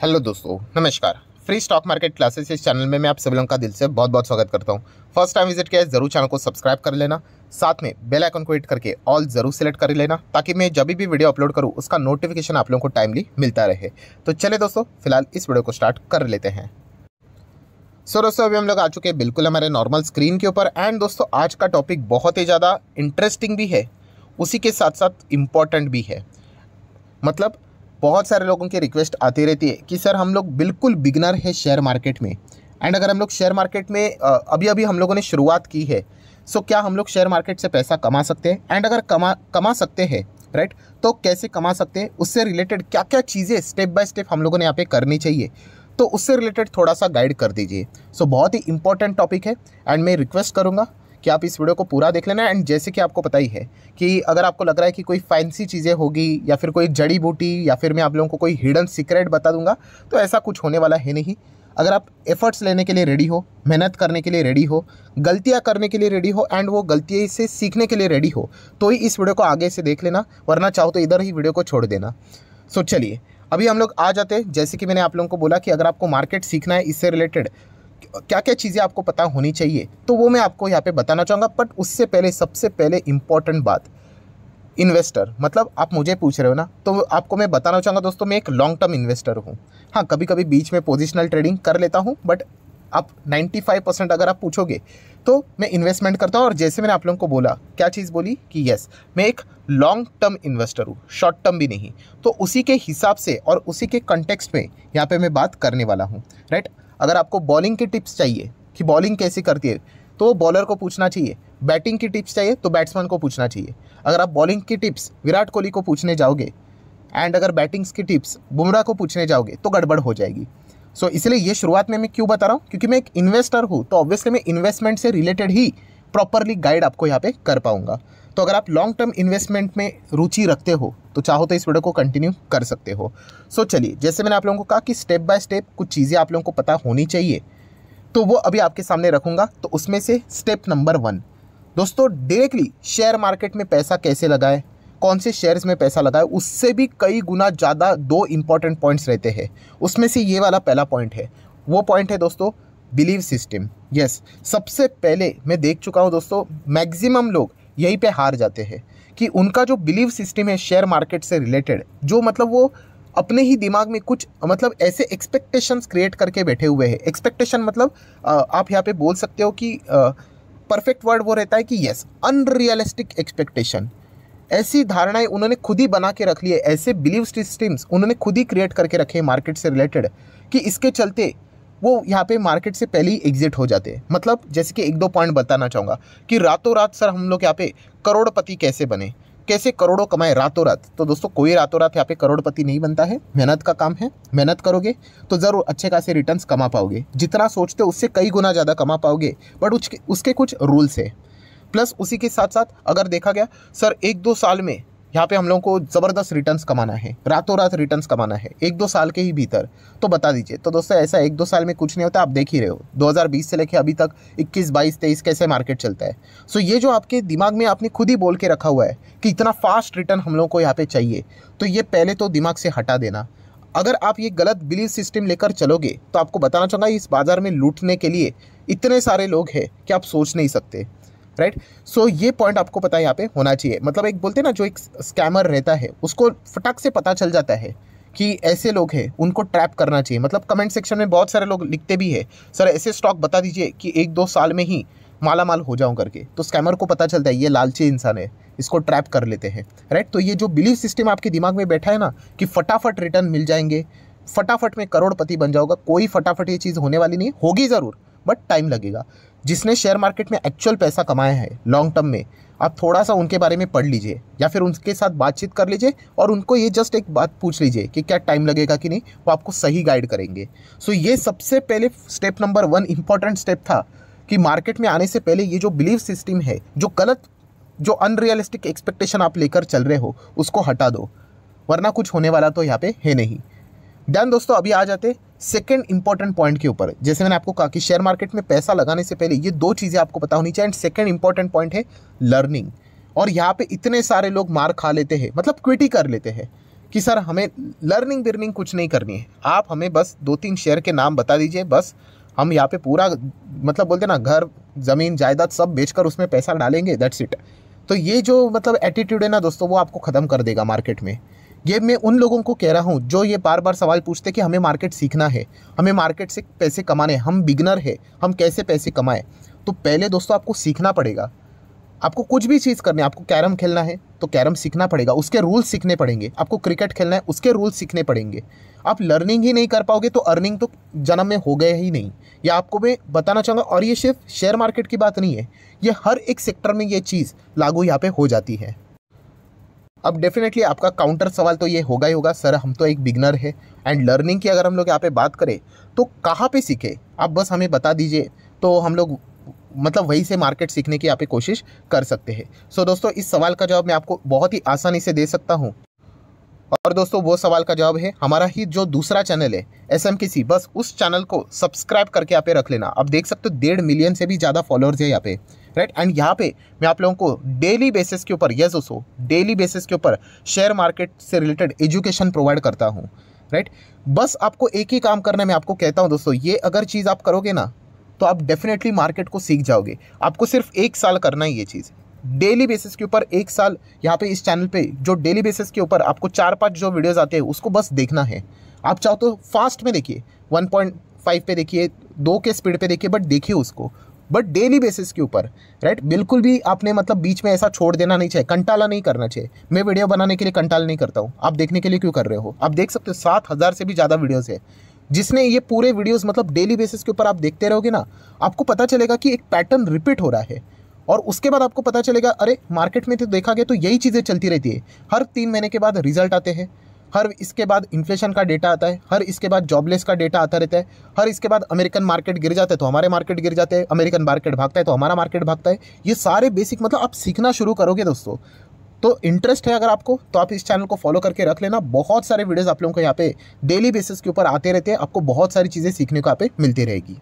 Hello दोस्तों नमस्कार। Free stock market classes इस चैनल में मैं आप सभी लोगों का दिल से बहुत बहुत स्वागत करता हूँ। फ़र्स्ट टाइम विज़िट किया है ज़रूर चैनल को सब्सक्राइब कर लेना। साथ में बेल आइकन को हिट करके ऑल ज़रूर सेलेक्ट कर लेना ताकि मैं जब भी वीडियो अपलोड करूँ उसका नोटिफिकेशन आप लोगों को टाइमली मिलता रहे। तो चले दोस्तों फ़िलहाल इस वीडियो को स्टार्ट कर लेते हैं। सो so, दोस्तों अभी हम लोग आ चुके हैं बिल्कुल हमारे नॉर्मल स्क्रीन के ऊपर एंड दोस्तों आज का टॉपिक बहुत ही ज़्यादा इंटरेस्टिंग भी है। उसी के साथ साथ इंपॉर्टेंट भी है। मतलब बहुत सारे लोगों की रिक्वेस्ट आती रहती है कि सर हम लोग बिल्कुल बिगनर है शेयर मार्केट में। एंड अगर हम लोग शेयर मार्केट में अभी अभी हम लोगों ने शुरुआत की है सो so, क्या हम लोग शेयर मार्केट से पैसा कमा सकते हैं? एंड अगर कमा कमा सकते हैं राइट तो कैसे कमा सकते हैं? उससे रिलेटेड क्या क्या चीज़ें स्टेप बाय स्टेप हम लोगों ने यहाँ पे करनी चाहिए तो उससे रिलेटेड थोड़ा सा गाइड कर दीजिए। सो so, बहुत ही इंपॉर्टेंट टॉपिक है एंड मैं रिक्वेस्ट करूँगा कि आप इस वीडियो को पूरा देख लेना। एंड जैसे कि आपको पता ही है कि अगर आपको लग रहा है कि कोई फैंसी चीज़ें होगी या फिर कोई जड़ी बूटी या फिर मैं आप लोगों को कोई हिडन सीक्रेट बता दूँगा तो ऐसा कुछ होने वाला है नहीं। अगर आप एफर्ट्स लेने के लिए रेडी हो, मेहनत करने के लिए रेडी हो, गलतियाँ करने के लिए रेडी हो एंड वो गलतियाँ से सीखने के लिए रेडी हो तो ही इस वीडियो को आगे से देख लेना, वरना चाहो तो इधर ही वीडियो को छोड़ देना। सो चलिए, अभी हम लोग आ जाते हैं। जैसे कि मैंने आप लोगों को बोला कि अगर आपको मार्केट सीखना है, इससे रिलेटेड क्या क्या चीज़ें आपको पता होनी चाहिए तो वो मैं आपको यहाँ पे बताना चाहूँगा। बट उससे पहले, सबसे पहले इंपॉर्टेंट बात इन्वेस्टर मतलब आप मुझे पूछ रहे हो ना तो आपको मैं बताना चाहूँगा दोस्तों, मैं एक लॉन्ग टर्म इन्वेस्टर हूँ। हाँ कभी कभी बीच में पोजिशनल ट्रेडिंग कर लेता हूँ बट आप 95 परसेंट अगर आप पूछोगे तो मैं इन्वेस्टमेंट करता हूँ। और जैसे मैंने आप लोगों को बोला, क्या चीज़ बोली? कि यस मैं एक लॉन्ग टर्म इन्वेस्टर हूँ शॉर्ट टर्म भी नहीं। तो उसी के हिसाब से और उसी के कंटेक्स्ट में यहाँ पे मैं बात करने वाला हूँ राइट अगर आपको बॉलिंग की टिप्स चाहिए कि बॉलिंग कैसे करती है तो बॉलर को पूछना चाहिए। बैटिंग की टिप्स चाहिए तो बैट्समैन को पूछना चाहिए। अगर आप बॉलिंग की टिप्स विराट कोहली को पूछने जाओगे एंड अगर बैटिंग्स की टिप्स बुमराह को पूछने जाओगे तो गड़बड़ हो जाएगी। सो so, इसलिए ये शुरुआत में मैं क्यों बता रहा हूँ? क्योंकि मैं एक इन्वेस्टर हूँ तो ऑब्वियसली मैं इन्वेस्टमेंट से रिलेटेड ही प्रॉपरली गाइड आपको यहाँ पे कर पाऊँगा। तो अगर आप लॉन्ग टर्म इन्वेस्टमेंट में रुचि रखते हो तो चाहो तो इस वीडियो को कंटिन्यू कर सकते हो। सो चलिए, जैसे मैंने आप लोगों को कहा कि स्टेप बाय स्टेप कुछ चीज़ें आप लोगों को पता होनी चाहिए तो वो अभी आपके सामने रखूँगा। तो उसमें से स्टेप नंबर वन दोस्तों डायरेक्टली शेयर मार्केट में पैसा कैसे लगाए, कौन से शेयर्स में पैसा लगाए, उससे भी कई गुना ज़्यादा दो इंपॉर्टेंट पॉइंट्स रहते हैं। उसमें से ये वाला पहला पॉइंट है, वो पॉइंट है दोस्तों बिलीव सिस्टम यस सबसे पहले मैं देख चुका हूँ दोस्तों मैक्सिमम लोग यहीं पे हार जाते हैं कि उनका जो बिलीव सिस्टम है शेयर मार्केट से रिलेटेड जो मतलब वो अपने ही दिमाग में कुछ मतलब ऐसे एक्सपेक्टेशंस क्रिएट करके बैठे हुए हैं। एक्सपेक्टेशन मतलब आप यहाँ पे बोल सकते हो कि परफेक्ट वर्ड वो रहता है कि यस अनरियलिस्टिक एक्सपेक्टेशन ऐसी धारणाएँ उन्होंने खुद ही बना के रख ली है, ऐसे बिलीव सिस्टम्स उन्होंने खुद ही क्रिएट करके रखे हैं मार्केट से रिलेटेड कि इसके चलते वो यहाँ पे मार्केट से पहले ही एग्जिट हो जाते हैं। मतलब जैसे कि एक दो पॉइंट बताना चाहूँगा कि रातों रात सर हम लोग यहाँ पे करोड़पति कैसे बने? कैसे करोड़ों कमाए रातों रात तो दोस्तों, कोई रातों रात यहाँ पे करोड़पति नहीं बनता है। मेहनत का काम है। मेहनत करोगे तो ज़रूर अच्छे खासे रिटर्न्स कमा पाओगे। जितना सोचते हो उससे कई गुना ज़्यादा कमा पाओगे। बट उसके उसके कुछ रूल्स है। प्लस उसी के साथ साथ अगर देखा गया, सर एक दो साल में यहाँ पे हम लोगों को ज़बरदस्त रिटर्न्स कमाना है रातों रात रिटर्न्स कमाना है, एक दो साल के ही भीतर। तो बता दीजिए तो दोस्तों ऐसा एक दो साल में कुछ नहीं होता, आप देख ही रहे हो। 2020 से लेके अभी तक 21 22 23 कैसे मार्केट चलता है। सो ये जो आपके दिमाग में आपने खुद ही बोल के रखा हुआ है कि इतना फास्ट रिटर्न हम लोगों को यहाँ पर चाहिए तो ये पहले तो दिमाग से हटा देना। अगर आप ये गलत बिलीव सिस्टम लेकर चलोगे तो आपको बताना चाहूँगा इस बाज़ार में लूटने के लिए इतने सारे लोग हैं कि आप सोच नहीं सकते। राइट? सो ये पॉइंट आपको पता है यहाँ पे होना चाहिए। मतलब एक बोलते हैं ना, जो एक स्कैमर रहता है, उसको फटक से पता चल जाता है कि ऐसे लोग हैं, उनको ट्रैप करना चाहिए। मतलब कमेंट सेक्शन में बहुत सारे लोग लिखते भी है, सर, ऐसे स्टॉक बता दीजिए कि एक दो साल में ही माला माल हो जाऊँ करके। तो स्कैमर को पता चलता है, ये लालची इंसान है, इसको ट्रैप कर लेते हैं। राइट तो ये जो बिलीव सिस्टम आपके दिमाग में बैठा है ना, कि फटाफट रिटर्न मिल जाएँगे, फटाफट में करोड़पति बन जाओगा, कोई फटाफट ये चीज़ होने वाली नहीं होगी ज़रूर बट टाइम लगेगा। जिसने शेयर मार्केट में एक्चुअल पैसा कमाया है लॉन्ग टर्म में, आप थोड़ा सा उनके बारे में पढ़ लीजिए, या फिर उनके साथ बातचीत कर लीजिए, और उनको ये जस्ट एक बात पूछ लीजिए कि क्या टाइम लगेगा कि नहीं, वो आपको सही गाइड करेंगे। सो ये सबसे पहले step number one important step था कि मार्केट में आने से पहले ये जो बिलीव सिस्टम है, जो गलत, जो अनरियलिस्टिक एक्सपेक्टेशन आप लेकर चल रहे हो, उसको हटा दो। वरना कुछ होने वाला तो यहाँ पे है नहीं। ध्यान दोस्तों, अभी आ जाते सेकेंड इंपॉर्टेंट पॉइंट के ऊपर। जैसे मैंने आपको कहा कि शेयर मार्केट में पैसा लगाने से पहले ये दो चीज़ें आपको पता होनी चाहिए। एंड सेकेंड इंपॉर्टेंट पॉइंट है लर्निंग और यहाँ पे इतने सारे लोग मार खा लेते हैं मतलब क्विट ही कर लेते हैं कि सर हमें लर्निंग बिर्निंग कुछ नहीं करनी है। आप हमें बस दो तीन शेयर के नाम बता दीजिए, बस हम यहाँ पे पूरा मतलब बोलते ना, घर, ज़मीन, जायदाद सब बेचकर उसमें पैसा डालेंगे दैट्स इट तो ये जो मतलब एटीट्यूड है ना दोस्तों, वो आपको ख़त्म कर देगा मार्केट में। ये मैं उन लोगों को कह रहा हूँ जो ये बार बार सवाल पूछते कि हमें मार्केट सीखना है, हमें मार्केट से पैसे कमाने हम बिगनर है, हम कैसे पैसे कमाएँ? तो पहले दोस्तों आपको सीखना पड़ेगा। आपको कुछ भी चीज़ करनी है, आपको कैरम खेलना है तो कैरम सीखना पड़ेगा, उसके रूल्स सीखने पड़ेंगे, आपको क्रिकेट खेलना है, उसके रूल्स सीखने पड़ेंगे। आप लर्निंग ही नहीं कर पाओगे तो अर्निंग तो जन्म में हो गया ही नहीं। या आपको मैं बताना चाहूँगा, और ये सिर्फ़ शेयर मार्केट की बात नहीं है, ये हर एक सेक्टर में ये चीज़ लागू यहाँ पे हो जाती है। अब डेफिनेटली आपका काउंटर सवाल तो ये होगा ही होगा सर हम तो एक बिगनर है एंड लर्निंग की अगर हम लोग यहाँ पे बात करें तो कहाँ पे सीखे? आप बस हमें बता दीजिए। तो हम लोग मतलब वहीं से मार्केट सीखने की यहाँ पे कोशिश कर सकते हैं। सो so, दोस्तों इस सवाल का जवाब मैं आपको बहुत ही आसानी से दे सकता हूँ। और दोस्तों, वो सवाल का जवाब है, हमारा ही जो दूसरा चैनल है एस एम सी बस उस चैनल को सब्सक्राइब करके यहाँ पे रख लेना। आप देख सकते हो, डेढ़ मिलियन से भी ज़्यादा फॉलोअर्स है यहाँ पे राइट एंड यहाँ पे मैं आप लोगों को डेली बेसिस के ऊपर यस दोस्तों डेली बेसिस के ऊपर शेयर मार्केट से रिलेटेड एजुकेशन प्रोवाइड करता हूँ राइट बस आपको एक ही काम करना मैं आपको कहता हूँ दोस्तों, ये अगर चीज़ आप करोगे ना तो आप डेफिनेटली मार्केट को सीख जाओगे। आपको सिर्फ़ एक साल करना है ये चीज़। डेली बेसिस के ऊपर एक साल यहाँ पे इस चैनल पे जो डेली बेसिस के ऊपर आपको चार पाँच जो वीडियोस आते हैं, उसको बस देखना है। आप चाहो तो फास्ट में देखिए 1.5 पे देखिए, दो के स्पीड पे देखिए, बट देखिए उसको। बट डेली बेसिस के ऊपर राइट बिल्कुल भी आपने मतलब बीच में ऐसा छोड़ देना नहीं चाहिए, कंटाला नहीं करना चाहिए। मैं वीडियो बनाने के लिए कंटाल नहीं करता हूँ। आप देखने के लिए क्यों कर रहे हो? आप देख सकते हो सात हज़ार से भी ज़्यादा वीडियोज़ है, जिसने ये पूरे वीडियोस मतलब डेली बेसिस के ऊपर आप देखते रहोगे ना, आपको पता चलेगा कि एक पैटर्न रिपीट हो रहा है। और उसके बाद आपको पता चलेगा, अरे मार्केट में तो देखा गया तो यही चीज़ें चलती रहती है। हर तीन महीने के बाद रिज़ल्ट आते हैं। हर इसके बाद इन्फ्लेशन का डेटा आता है। हर इसके बाद जॉबलेस का डेटा आता रहता है। हर इसके बाद अमेरिकन मार्केट गिर जाता है तो हमारे मार्केट गिर जाते हैं। अमेरिकन मार्केट भागता है तो हमारा मार्केट भागता है। ये सारे बेसिक मतलब आप सीखना शुरू करोगे दोस्तों। तो इंटरेस्ट है अगर आपको तो आप इस चैनल को फॉलो करके रख लेना। बहुत सारे वीडियोज़ आप लोगों को यहाँ पे डेली बेसिस के ऊपर आते रहते हैं। आपको बहुत सारी चीज़ें सीखने को यहाँ पे मिलती रहेगी।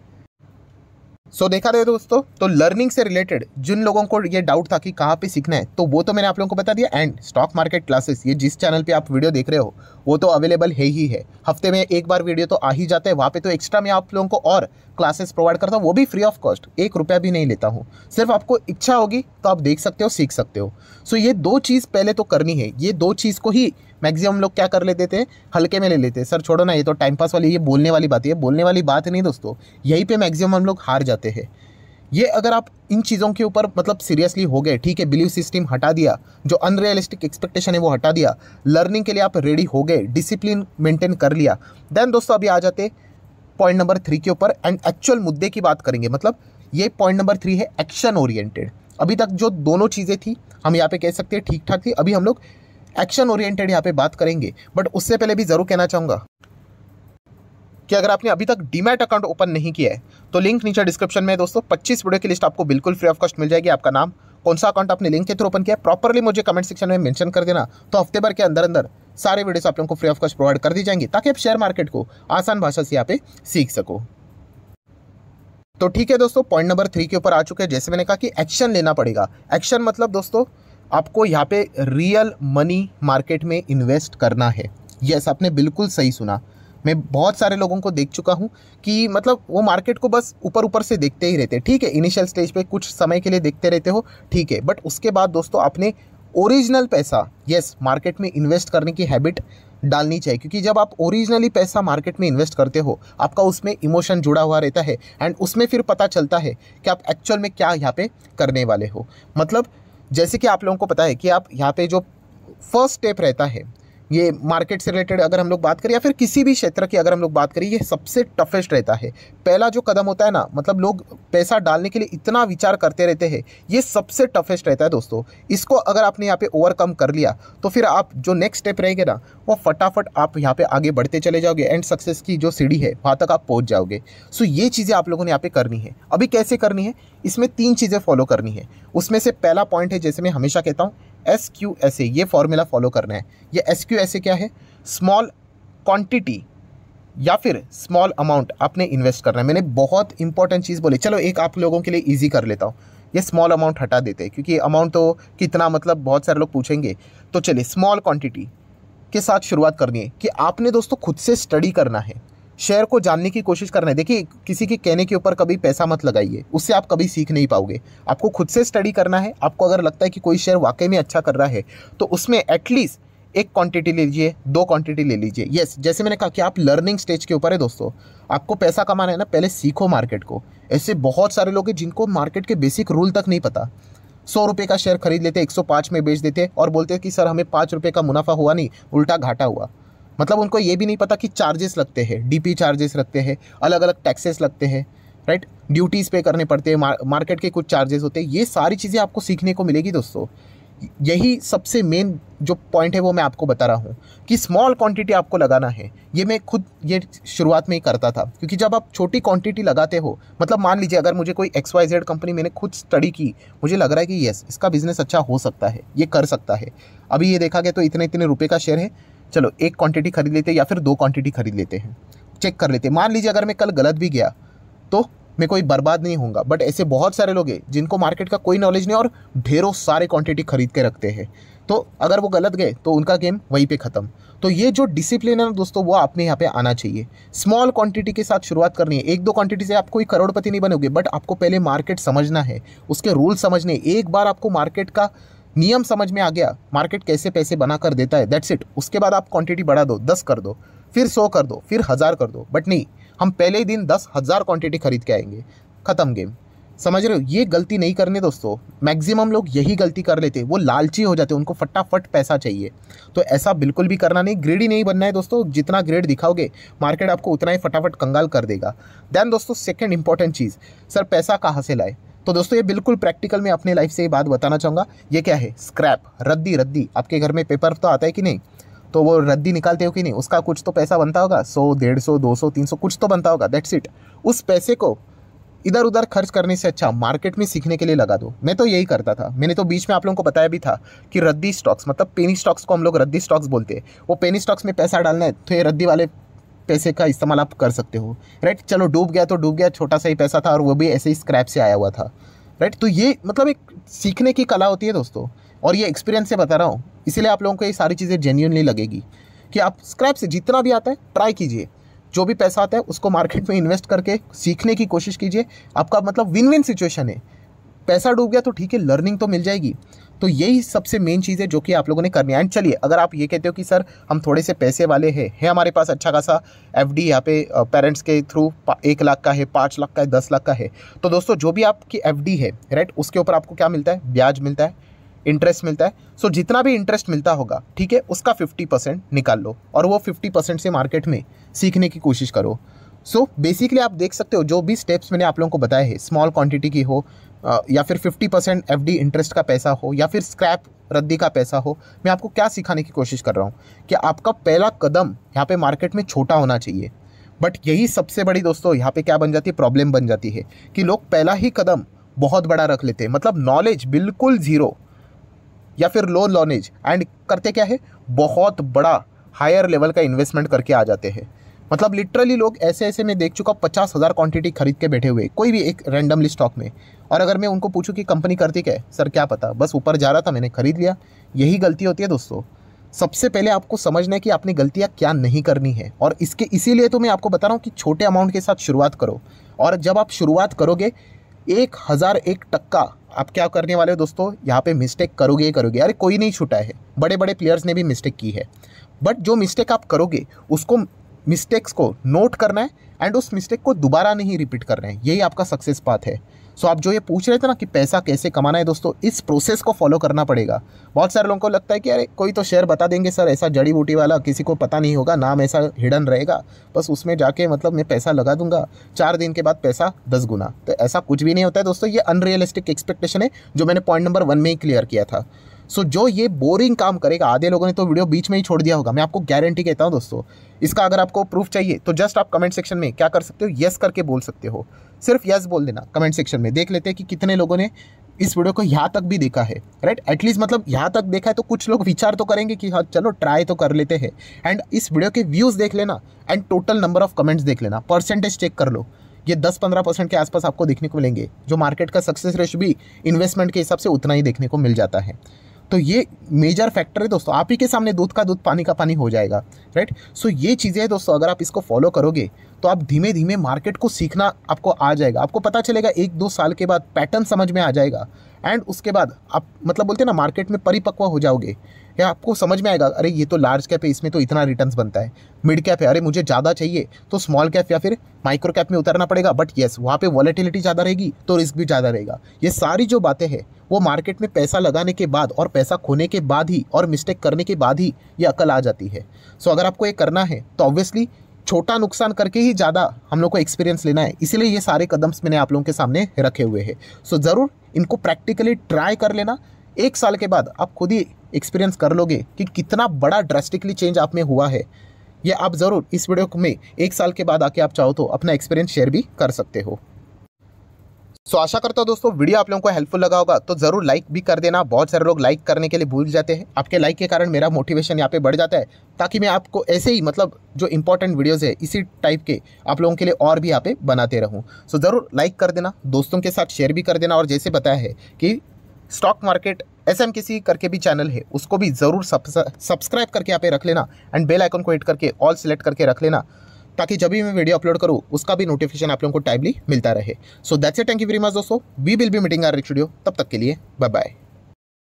सो so, देखा जाए दोस्तों? तो लर्निंग से रिलेटेड जिन लोगों को ये डाउट था कि कहाँ पे सीखना है तो वो तो मैंने आप लोगों को बता दिया। एंड स्टॉक मार्केट क्लासेस ये जिस चैनल पे आप वीडियो देख रहे हो वो तो अवेलेबल है ही है। हफ़्ते में एक बार वीडियो तो आ ही जाता है वहाँ पे तो एक्स्ट्रा मैं आप लोगों को और क्लासेस प्रोवाइड करता हूँ वो भी फ्री ऑफ़ कॉस्ट एक रुपया भी नहीं लेता हूँ। सिर्फ़ आपको इच्छा होगी तो आप देख सकते हो सीख सकते हो। सो so, ये दो चीज़ पहले तो करनी है ये दो चीज़ को ही मैक्सिमम लोग क्या कर लेते थे? हल्के में ले लेते। सर, छोड़ो ना, ये तो टाइम पास वाली, ये बोलने वाली बात है। बोलने वाली बात नहीं दोस्तों। यहीं पर मैक्सिमम हम लोग हार जाते हैं। ये अगर आप इन चीज़ों के ऊपर मतलब सीरियसली हो गए, ठीक है बिलीव सिस्टम हटा दिया, जो अनरियलिस्टिक एक्सपेक्टेशन है वो हटा दिया लर्निंग के लिए आप रेडी हो गए डिसिप्लिन मेंटेन कर लिया देन दोस्तों अभी आ जाते पॉइंट नंबर थ्री के ऊपर एंड एक्चुअल मुद्दे की बात करेंगे। मतलब ये पॉइंट नंबर थ्री है एक्शन ओरिएंटेड अभी तक जो दोनों चीज़ें थी, हम यहाँ पे कह सकते हैं ठीक ठाक थी। अभी हम लोग एक्शन ओरिएंटेड यहाँ पे बात करेंगे बट उससे पहले भी ज़रूर कहना चाहूँगा कि अगर आपने अभी तक डीमैट अकाउंट ओपन नहीं किया है तो लिंक नीचे डिस्क्रिप्शन में दोस्तों। 25 वीडियो की लिस्ट आपको बिल्कुल फ्री ऑफ़ कॉस्ट मिल जाएगी। आपका नाम, कौन सा अकाउंट आपने लिंक के थ्रू ओपन किया प्रॉपरली मुझे कमेंट सेक्शन में मेंशन कर देना। तो हफ़्ते भर के अंदर अंदर सारे वीडियोस आप लोगों को फ्री ऑफ़ कॉस्ट प्रोवाइड कर दी जाएँगे, ताकि आप शेयर मार्केट को आसान भाषा से यहाँ पे सीख सको। तो ठीक है दोस्तों पॉइंट नंबर थ्री के ऊपर आ चुके हैं। जैसे मैंने कहा कि एक्शन लेना पड़ेगा। एक्शन मतलब दोस्तों आपको यहाँ पे रियल मनी मार्केट में इन्वेस्ट करना है। यस आपने बिल्कुल सही सुना। मैं बहुत सारे लोगों को देख चुका हूँ कि मतलब वो मार्केट को बस ऊपर ऊपर से देखते ही रहते हैं। ठीक है इनिशियल स्टेज पे कुछ समय के लिए देखते रहते हो, ठीक है। बट उसके बाद दोस्तों, आपने ओरिजिनल पैसा यस मार्केट में इन्वेस्ट करने की हैबिट डालनी चाहिए। क्योंकि जब आप ओरिजिनली पैसा मार्केट में इन्वेस्ट करते हो, आपका उसमें इमोशन जुड़ा हुआ रहता है। एंड उसमें फिर पता चलता है कि आप एक्चुअल में क्या यहाँ पे करने वाले हो। मतलब जैसे कि आप लोगों को पता है कि आप यहाँ पे जो फ़र्स्ट स्टेप रहता है ये मार्केट से रिलेटेड अगर हम लोग बात करें या फिर किसी भी क्षेत्र की अगर हम लोग बात करें, ये सबसे टफेस्ट रहता है। पहला जो कदम होता है ना मतलब लोग पैसा डालने के लिए इतना विचार करते रहते हैं, ये सबसे टफेस्ट रहता है दोस्तों। इसको अगर आपने यहाँ पे ओवरकम कर लिया तो फिर आप जो नेक्स्ट स्टेप रहेंगे ना, वो फटाफट आप यहाँ पे आगे बढ़ते चले जाओगे एंड सक्सेस की जो सीढ़ी है, वहाँ तक आप पहुँच जाओगे। सो ये चीज़ें आप लोगों ने यहाँ पे करनी है। अभी कैसे करनी है? इसमें तीन चीज़ें फॉलो करनी है। उसमें से पहला पॉइंट है, जैसे मैं हमेशा कहता हूँ एस क्यू एस ए ये फॉर्मूला फॉलो करना है। ये एस क्यू एस ए क्या है? स्मॉल क्वांटिटी या फिर स्मॉल अमाउंट आपने इन्वेस्ट करना है। मैंने बहुत इंपॉर्टेंट चीज़ बोली। चलो, एक आप लोगों के लिए ईजी कर लेता हूँ। ये स्मॉल अमाउंट हटा देते हैं, क्योंकि अमाउंट तो कितना मतलब बहुत सारे लोग पूछेंगे। तो चलिए स्मॉल क्वांटिटी के साथ शुरुआत करनी है कि आपने दोस्तों खुद से स्टडी करना है। शेयर को जानने की कोशिश करना है। देखिए, किसी के कहने के ऊपर कभी पैसा मत लगाइए। उससे आप कभी सीख नहीं पाओगे। आपको खुद से स्टडी करना है। आपको अगर लगता है कि कोई शेयर वाकई में अच्छा कर रहा है तो उसमें एटलीस्ट एक क्वांटिटी ले लीजिए, दो क्वांटिटी ले लीजिए। यस जैसे मैंने कहा कि आप लर्निंग स्टेज के ऊपर है दोस्तों। आपको पैसा कमाना है ना, पहले सीखो मार्केट को। ऐसे बहुत सारे लोग हैं जिनको मार्केट के बेसिक रूल तक नहीं पता। सौ रुपये का शेयर खरीद लेते, एक सौ पाँच में बेच देते और बोलते कि, सर, हमें पाँच रुपये का मुनाफा हुआ नहीं, उल्टा घाटा हुआ। मतलब उनको ये भी नहीं पता कि चार्जेस लगते हैं डीपी चार्जेस लगते हैं अलग अलग टैक्सेस लगते हैं राइट ड्यूटीज़ पे करने पड़ते हैं मार्केट के कुछ चार्जेस होते हैं, ये सारी चीज़ें आपको सीखने को मिलेगी दोस्तों। यही सबसे मेन जो पॉइंट है वो मैं आपको बता रहा हूँ कि स्मॉल क्वांटिटी आपको लगाना है। ये मैं खुद ये शुरुआत में ही करता था, क्योंकि जब आप छोटी क्वांटिटी लगाते हो मतलब मान लीजिए अगर मुझे कोई एक्स वाई जेड कंपनी मैंने खुद स्टडी की, मुझे लग रहा है कि येस इसका बिज़नेस अच्छा हो सकता है, ये कर सकता है। अभी ये देखा गया तो इतने इतने रुपये का शेयर है चलो, एक क्वांटिटी खरीद लेते या फिर दो क्वांटिटी खरीद लेते हैं। चेक कर लेते मान लीजिए अगर मैं कल गलत भी गया तो मैं कोई बर्बाद नहीं होऊँगा। बट ऐसे बहुत सारे लोग हैं, जिनको मार्केट का कोई नॉलेज नहीं और ढेरों सारे क्वांटिटी खरीद के रखते हैं। तो अगर वो गलत गए तो उनका गेम वहीं पे ख़त्म। तो ये जो डिसिप्लिन है ना दोस्तों, वो आपने यहाँ पे आना चाहिए। स्मॉल क्वांटिटी के साथ शुरुआत करनी है। एक दो क्वांटिटी से आप कोई करोड़पति नहीं बनोगे बट आपको पहले मार्केट समझना है, उसके रूल समझने एक बार आपको मार्केट का नियम समझ में आ गया मार्केट कैसे पैसे बना कर देता है दैट्स इट उसके बाद आप क्वांटिटी बढ़ा दो, दस कर दो, फिर सौ कर दो, फिर हज़ार कर दो बट नहीं, हम पहले ही दिन दस हज़ार क्वांटिटी खरीद के आएँगे, ख़त्म गेम समझ रहे हो? ये गलती नहीं करने दोस्तों मैक्सिमम लोग यही गलती कर लेते, वो लालची हो जाते, उनको फटाफट पैसा चाहिए. तो ऐसा बिल्कुल भी करना नहीं ग्रेड ही नहीं बनना है दोस्तों, जितना ग्रेड दिखाओगे मार्केट आपको उतना ही फटाफट कंगाल कर देगा. देन दोस्तों सेकेंड इंपॉर्टेंट चीज़, सर, पैसा कहाँ से लाए? तो दोस्तों, ये बिल्कुल प्रैक्टिकल में अपने लाइफ से ये बात बताना चाहूँगा। ये क्या है? स्क्रैप रद्दी रद्दी। आपके घर में पेपर तो आता है कि नहीं? तो वो रद्दी निकालते हो कि नहीं? उसका कुछ तो पैसा बनता होगा? सौ, डेढ़ सौ, दो सौ, तीन सौ, कुछ तो बनता होगा। दैट्स इट उस पैसे को इधर उधर खर्च करने से अच्छा मार्केट में सीखने के लिए लगा दो। मैं तो यही करता था। मैंने तो बीच में आप लोगों को बताया भी था कि रद्दी स्टॉक्स मतलब पेनी स्टॉक्स को हम लोग रद्दी स्टॉक्स बोलते हैं। वो पेनी स्टॉक्स में पैसा डालना है तो ये रद्दी वाले पैसे का इस्तेमाल आप कर सकते हो राइट चलो, डूब गया तो डूब गया, छोटा सा ही पैसा था और वो भी ऐसे ही स्क्रैप से आया हुआ था राइट तो ये मतलब एक सीखने की कला होती है दोस्तों, और ये एक्सपीरियंस से बता रहा हूँ, इसीलिए आप लोगों को ये सारी चीज़ें जेन्यूनली लगेगी कि आप स्क्रैप से जितना भी आता है ट्राई कीजिए, जो भी पैसा आता है, उसको मार्केट में इन्वेस्ट करके सीखने की कोशिश कीजिए, आपका मतलब विन विन सिचुएशन है, पैसा डूब गया तो ठीक है लर्निंग तो मिल जाएगी तो यही सबसे मेन चीज़ है जो कि आप लोगों ने करनी है। एंड चलिए अगर आप ये कहते हो कि सर हम थोड़े से पैसे वाले हैं है हमारे पास अच्छा खासा एफ़ डी यहाँ पे पेरेंट्स के थ्रू एक लाख का है पाँच लाख का है दस लाख का है। तो दोस्तों जो भी आपकी एफ़ डी है राइट उसके ऊपर आपको क्या मिलता है? ब्याज मिलता है इंटरेस्ट मिलता है। सो so, जितना भी इंटरेस्ट मिलता होगा ठीक है उसका फिफ्टी परसेंट निकाल लो और वो फिफ्टी परसेंट से मार्केट में सीखने की कोशिश करो। सो so, बेसिकली आप देख सकते हो जो भी स्टेप्स मैंने आप लोगों को बताए हैं स्मॉल क्वांटिटी की हो या फिर फिफ्टी परसेंट एफ़ इंटरेस्ट का पैसा हो, या फिर स्क्रैप रद्दी का पैसा हो, मैं आपको क्या सिखाने की कोशिश कर रहा हूँ कि आपका पहला कदम यहाँ पे मार्केट में छोटा होना चाहिए। बट यही सबसे बड़ी दोस्तों, यहाँ पे क्या बन जाती है? प्रॉब्लम बन जाती है कि लोग पहला ही कदम बहुत बड़ा रख लेते हैं। मतलब नॉलेज बिल्कुल ज़ीरो या फिर लो नॉलेज एंड करते क्या है? बहुत बड़ा हायर लेवल का इन्वेस्टमेंट करके आ जाते हैं। मतलब लिटरली लोग ऐसे ऐसे मैं देख चुका पचास हज़ार क्वान्टिटी खरीद के बैठे हुए, कोई भी एक रैंडमली स्टॉक में। और अगर मैं उनको पूछूँ कि कंपनी करती क्या है? सर क्या पता? बस ऊपर जा रहा था, मैंने खरीद लिया। यही गलती होती है दोस्तों। सबसे पहले आपको समझना है कि आपने गलतियाँ क्या नहीं करनी है। और इसके, इसीलिए तो मैं आपको बता रहा हूँ कि छोटे अमाउंट के साथ शुरुआत करो। और जब आप शुरुआत करोगे, एक हज़ार एक टक्का आप क्या करने वाले हो दोस्तों? यहाँ पे मिस्टेक करोगे ही करोगे। अरे, कोई नहीं छूटा है। बड़े बड़े प्लेयर्स ने भी मिस्टेक की है। बट जो मिस्टेक आप करोगे, उसको मिस्टेक्स को नोट करना है एंड उस मिस्टेक को दोबारा नहीं रिपीट करना है। यही आपका सक्सेस पाथ है। सो so, आप जो ये पूछ रहे थे ना कि पैसा कैसे कमाना है दोस्तों इस प्रोसेस को फॉलो करना पड़ेगा। बहुत सारे लोगों को लगता है कि अरे कोई तो शेयर बता देंगे सर ऐसा जड़ी बूटी वाला किसी को पता नहीं होगा नाम ऐसा हिडन रहेगा। बस उसमें जाके मतलब मैं पैसा लगा दूँगा। चार दिन के बाद पैसा दस गुना। तो ऐसा कुछ भी नहीं होता है दोस्तों ये अनरियलिस्टिक एक्सपेक्टेशन है जो मैंने पॉइंट नंबर वन में ही क्लियर किया था। सो जो ये बोरिंग काम करेगा, आधे लोगों ने तो वीडियो बीच में ही छोड़ दिया होगा। मैं आपको गारंटी कहता हूँ दोस्तों, इसका अगर आपको प्रूफ चाहिए तो जस्ट आप कमेंट सेक्शन में क्या कर सकते हो यस करके बोल सकते हो। सिर्फ़ यस बोल देना कमेंट सेक्शन में। देख लेते हैं कि कितने लोगों ने इस वीडियो को यहाँ तक भी देखा है राइट एटलीस्ट मतलब यहाँ तक देखा है तो कुछ लोग विचार तो करेंगे कि हाँ चलो ट्राई तो कर लेते हैं। एंड इस वीडियो के व्यूज़ देख लेना and total number of comments देख लेना। परसेंटेज चेक कर लो। ये 10-15 परसेंट के आसपास आपको देखने को मिलेंगे, जो मार्केट का सक्सेस रेशो भी इन्वेस्टमेंट के हिसाब से उतना ही देखने को मिल जाता है। तो ये मेजर फैक्टर है दोस्तों। आप ही के सामने दूध का दूध, पानी का पानी हो जाएगा राइट सो ये चीज़ें हैं दोस्तों, अगर आप इसको फॉलो करोगे तो आप धीमे धीमे मार्केट को सीखना आपको आ जाएगा। आपको पता चलेगा, एक दो साल के बाद पैटर्न समझ में आ जाएगा। एंड उसके बाद आप मतलब बोलते हैं ना मार्केट में परिपक्व हो जाओगे। या आपको समझ में आएगा? अरे ये तो लार्ज कैप है इसमें तो इतना रिटर्न बनता है। मिड कैप है अरे मुझे ज़्यादा चाहिए तो स्मॉल कैप या फिर माइक्रो कैप में उतरना पड़ेगा। बट येस वहाँ पे वॉलेटिलिटी ज़्यादा रहेगी तो रिस्क भी ज़्यादा रहेगा। ये सारी जो बातें हैं वो मार्केट में पैसा लगाने के बाद और पैसा खोने के बाद ही और मिस्टेक करने के बाद ही ये अकल आ जाती है। सो so, अगर आपको ये करना है तो ऑब्वियसली छोटा नुकसान करके ही ज़्यादा हम लोग को एक्सपीरियंस लेना है। इसीलिए ये सारे कदम्स मैंने आप लोगों के सामने रखे हुए हैं। सो so, ज़रूर इनको प्रैक्टिकली ट्राई कर लेना। एक साल के बाद आप खुद ही एक्सपीरियंस कर लोगे कि कितना बड़ा ड्रेस्टिकली चेंज आप में हुआ है। यह आप ज़रूर इस वीडियो में एक साल के बाद आके आप चाहो तो अपना एक्सपीरियंस शेयर भी कर सकते हो। सो so, आशा करता हूँ दोस्तों वीडियो आप लोगों को हेल्पफुल लगा होगा तो ज़रूर लाइक भी कर देना। बहुत सारे लोग लाइक करने के लिए भूल जाते हैं। आपके लाइक के कारण मेरा मोटिवेशन यहाँ पे बढ़ जाता है ताकि मैं आपको ऐसे ही मतलब जो इंपॉर्टेंट वीडियोज़ है इसी टाइप के आप लोगों के लिए और भी यहाँ पे बनाते रहूँ। सो so, ज़रूर लाइक कर देना दोस्तों के साथ शेयर भी कर देना। और जैसे बताया है कि स्टॉक मार्केट एस एम किसी करके भी चैनल है, उसको भी ज़रूर सब्सक्राइब करके यहाँ पे रख लेना एंड बेल आइकन को हिट करके ऑल सेलेक्ट करके रख लेना ताकि जब भी मैं वीडियो अपलोड करूँ, उसका भी नोटिफिकेशन आप लोगों को टाइमली मिलता रहे। So that's it thank you very much दोस्तों. We will be meeting our next video तब तक के लिए बाय बाय